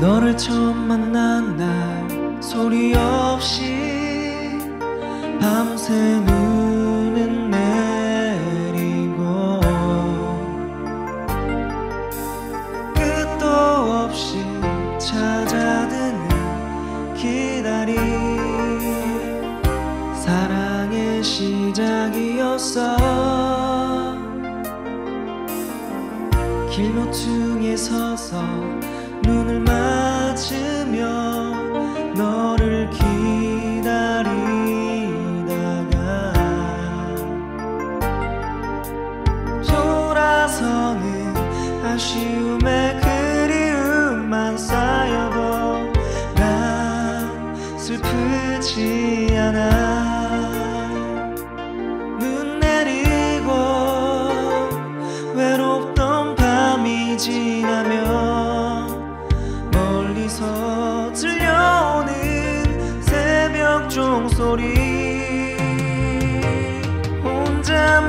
너를 처음 만난 날 소리 없이 밤새 눈은 내리고 끝도 없이 찾아드는 기다림. 사랑의 시작이었어. 길모퉁이에 서서 눈을 맞으며 너를 기다리다가 돌아서는 아쉬움에 그리움만 쌓여도 난 슬프지 않아 들려오는 새벽 종소리. 혼자